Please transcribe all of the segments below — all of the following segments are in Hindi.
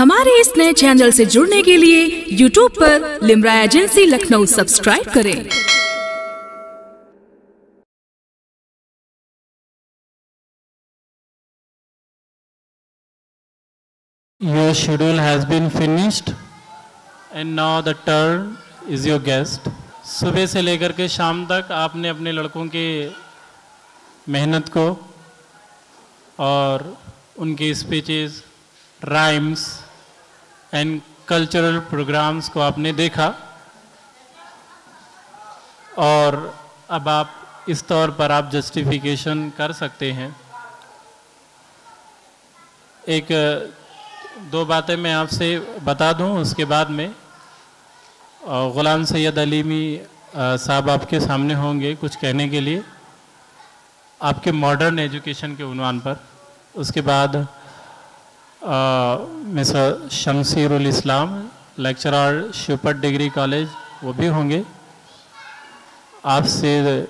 हमारे इस नए चैनल से जुड़ने के लिए यूट्यूब पर लिमरा एजेंसी लखनऊ सब्सक्राइब करें Your schedule has been finished and now the turn is your guest. सुबह से लेकर के शाम तक आपने अपने लड़कों के मेहनत को और उनकी speeches rhymes and cultural programmes को आपने देखा। और अब आप इस तौर पर आप जस्टिफिकेशन कर सकते हैं। एक, दो बातें मैं आपसे बता दूँ, उसके बाद में ग़ुलाम सैयद अलीमी साहब आपके सामने होंगे कुछ कहने के लिए। आपके मॉडर्न एजुकेशन के उन्वान पर। उसके बाद mister Shamsirul Islam lecturer Shivpat degree college वो भी होंगे। आपसे,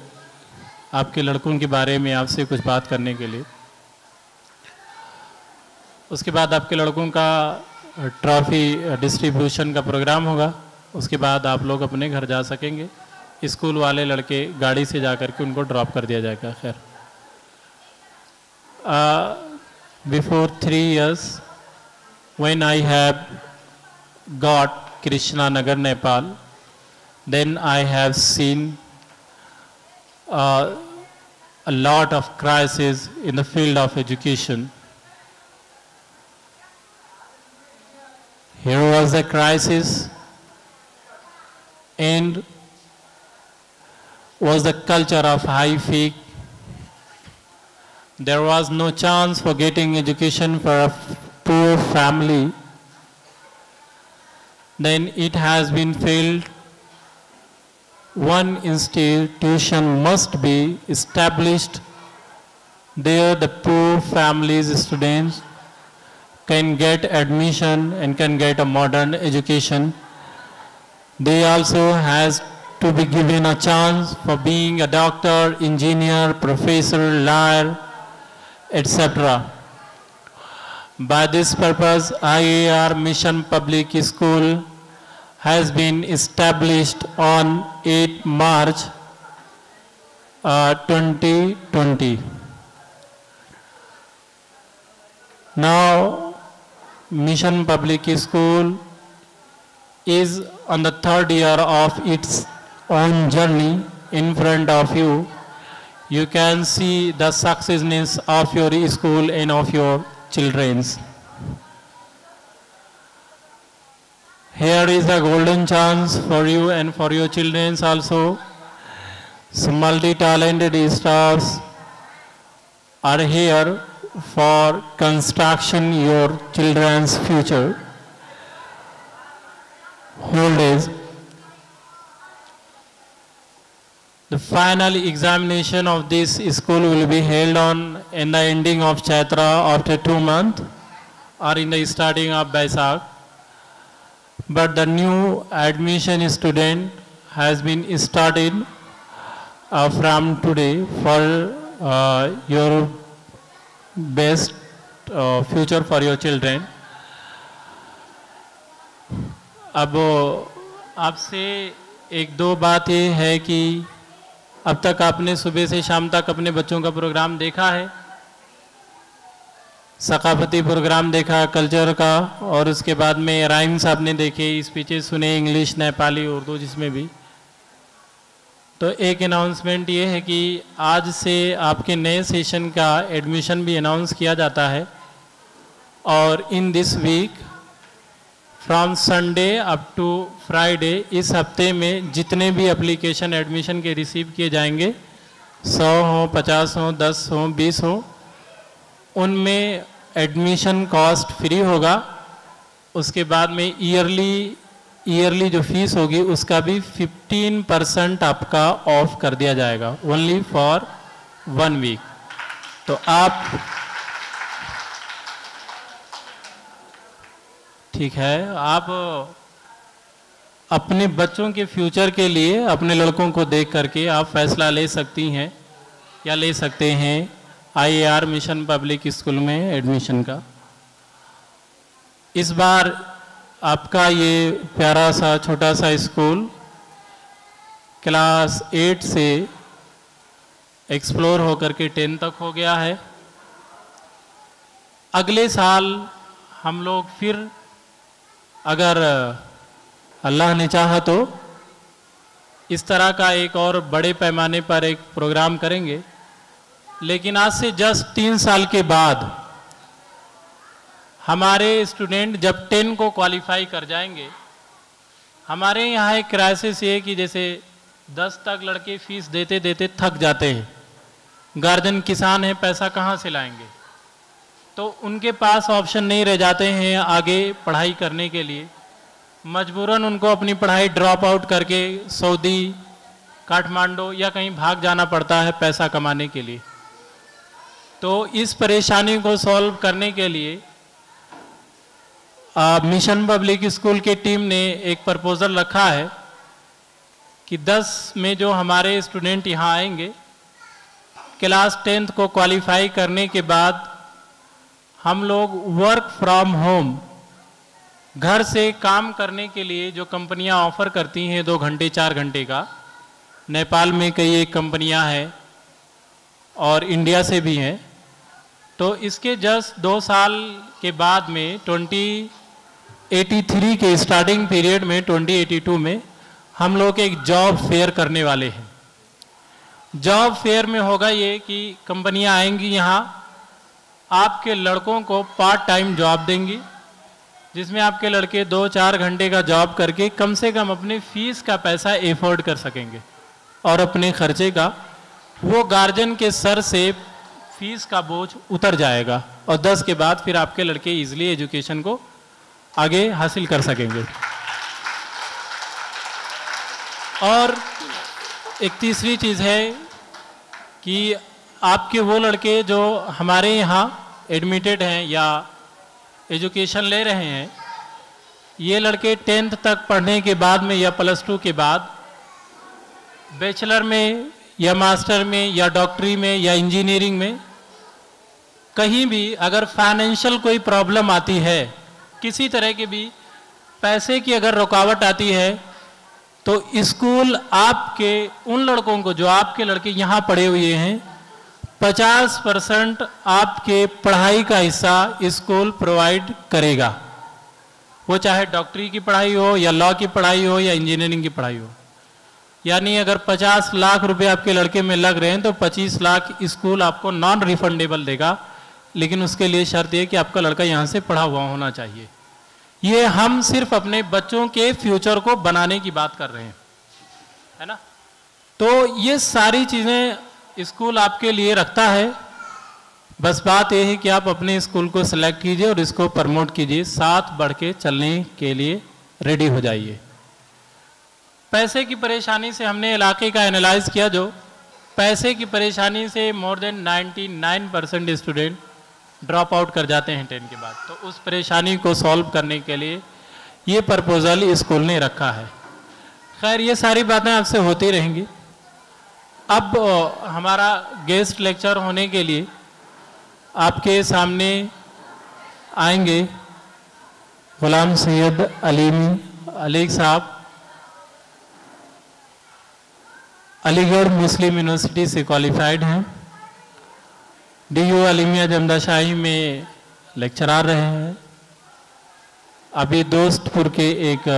आपके लड़कों के बारे में, आपसे कुछ बात करने के लिए। उसके बाद आपके लड़कों का ट्रॉफी डिस्ट्रीब्यूशन का प्रोग्राम होगा। उसके बाद आप लोग अपने घर जा सकेंगे। स्कूल वाले लड़के गाड़ी से जा कर के उनको ड्रॉप कर दिया जाएगा, खैर। Before three years when I have got Krishna Nagar, Nepal, then I have seen uh, a lot of crises in the field of education. Here was a crisis and was the culture of high fee. There was no chance for getting education for a poor family. Then it has been failed. one institution must be established there the poor families students can get admission and can get a modern education they also has to be given a chance for being a doctor engineer professor lawyer etc by this purpose iar mission public school has been established on 8 March uh, 2020. Now, Mission Public School is on the third year of its own journey in front of you. You can see the successness of your school and of your children's. Here is a golden chance for you and for your children also. Multi-talented stars are here for construction your children's future. Whole days. The final examination of this school will be held on in the ending of Chaitra after two months or in the starting of Baisakh but the new admission student has been started uh, from today for uh, your best uh, future for your children अब आपसे एक दो बात ये है कि अब तक आपने सुबह से शाम तक अपने बच्चों का प्रोग्राम देखा है। सकाफती प्रोग्राम देखा, कल्चर का, और उसके बाद में राइम्स आपने देखे स्पीचेस सुने इंग्लिश नेपाली उर्दू जिसमें भी। तो एक अनाउंसमेंट ये है कि आज से आपके नए सेशन का एडमिशन भी अनाउंस किया जाता है। और in this week from Sunday up to Friday इस हफ़्ते में जितने भी एप्लीकेशन एडमिशन के रिसीव किए जाएँगे, सौ हों, पचास हों, दस हों, बीस हों, उनमें एडमिशन कॉस्ट फ्री होगा। उसके बाद में ईयरली ईयरली जो फ़ीस होगी, उसका भी 15 परसेंट आपका ऑफ़ कर दिया जाएगा ओनली फॉर वन वीक तो आप ठीक है। आप अपने बच्चों के फ्यूचर के लिए अपने लड़कों को देख करके आप फैसला ले सकती हैं या ले सकते हैं आईएआर मिशन पब्लिक स्कूल में एडमिशन का। इस बार आपका ये प्यारा सा, छोटा सा स्कूल क्लास एट से एक्सप्लोर होकर के टेन तक हो गया है। अगले साल हम लोग फिर अगर अल्लाह ने चाहा तो इस तरह का एक और बड़े पैमाने पर एक प्रोग्राम करेंगे। लेकिन आज से जस्ट तीन साल के बाद हमारे स्टूडेंट जब टेन को क्वालिफाई कर जाएँगे, हमारे यहाँ एक क्राइसिस ये कि जैसे दस तक लड़के फ़ीस देते देते थक जाते हैं। गार्जियन, किसान है, पैसा कहाँ से लाएँगे? तो उनके पास ऑप्शन नहीं रह जाते हैं आगे पढ़ाई करने के लिए। मजबूरन उनको अपनी पढ़ाई ड्रॉप आउट करके सऊदी काठमांडू या कहीं भाग जाना पड़ता है पैसा कमाने के लिए। तो इस परेशानी को सॉल्व करने के लिए आ, मिशन पब्लिक स्कूल की टीम ने एक प्रपोज़ल रखा है कि 10 में जो हमारे स्टूडेंट यहाँ आएँगे क्लास टेंथ को क्वालिफाई करने के बाद हम लोग वर्क फ्रॉम होम घर से काम करने के लिए जो कंपनियाँ ऑफ़र करती हैं दो घंटे, चार घंटे का, नेपाल में कई एक कंपनियाँ हैं और इंडिया से भी हैं तो इसके जस्ट दो साल के बाद में 2083 के स्टार्टिंग पीरियड में 2082 में हम लोग एक जॉब फेयर करने वाले हैं। जॉब फेयर में होगा ये कि कंपनियाँ आएँगी यहाँ आपके लड़कों को पार्ट टाइम जॉब देंगी, जिसमें आपके लड़के दो चार घंटे का जॉब करके कम से कम अपने फ़ीस का पैसा एफोर्ड कर सकेंगे और अपने खर्चे का, वो गार्जियन के सर से फ़ीस का बोझ उतर जाएगा और दस के बाद फिर आपके लड़के इजीली एजुकेशन को आगे हासिल कर सकेंगे। और एक तीसरी चीज़ है कि आपके वो लड़के जो हमारे यहाँ एडमिटेड हैं या एजुकेशन ले रहे हैं, ये लड़के टेंथ तक पढ़ने के बाद में या प्लस टू के बाद बैचलर में या मास्टर में या डॉक्टरी में या इंजीनियरिंग में, कहीं भी अगर फाइनेंशियल कोई प्रॉब्लम आती है, किसी तरह की भी पैसे की अगर रुकावट आती है तो स्कूल आपके उन लड़कों को, जो आपके लड़के यहाँ पढ़े हुए हैं 50 परसेंट आपके पढ़ाई का हिस्सा स्कूल प्रोवाइड करेगा। वो चाहे डॉक्टरी की पढ़ाई हो या लॉ की पढ़ाई हो या इंजीनियरिंग की पढ़ाई हो। यानी अगर 50 लाख रुपए आपके लड़के में लग रहे हैं तो 25 लाख स्कूल आपको नॉन रिफंडेबल देगा। लेकिन उसके लिए शर्त यह कि आपका लड़का यहाँ से पढ़ा हुआ होना चाहिए। ये हम सिर्फ़ अपने बच्चों के फ्यूचर को बनाने की बात कर रहे हैं। है ना? तो ये सारी चीज़ें स्कूल आपके लिए रखता है। बस बात यह है कि आप अपने स्कूल को सिलेक्ट कीजिए और इसको प्रमोट कीजिए। साथ बढ़ के चलने के लिए रेडी हो जाइए। पैसे की परेशानी से हमने इलाके का एनालाइज किया जो पैसे की परेशानी से more than 99 percent student drop out कर जाते हैं टेन के बाद। तो उस परेशानी को सॉल्व करने के लिए ये प्रपोज़ल स्कूल ने रखा है। खैर, ये सारी बातें आपसे होती रहेंगी। अब हमारा गेस्ट लेक्चर होने के लिए आपके सामने आएँगे गुलाम सैयद अलीमी अली साहब, अलीगढ़ मुस्लिम यूनिवर्सिटी से क्वालिफाइड हैं। डी यू अलमिया जमदाशाही में लेक्चरार रहे हैं। अभी दोस्तपुर के एक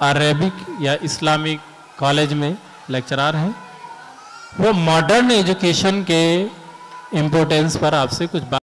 अरेबिक या इस्लामिक कॉलेज में लेक्चरार हैं। वो मॉडर्न एजुकेशन के इम्पोर्टेंस पर आपसे कुछ बात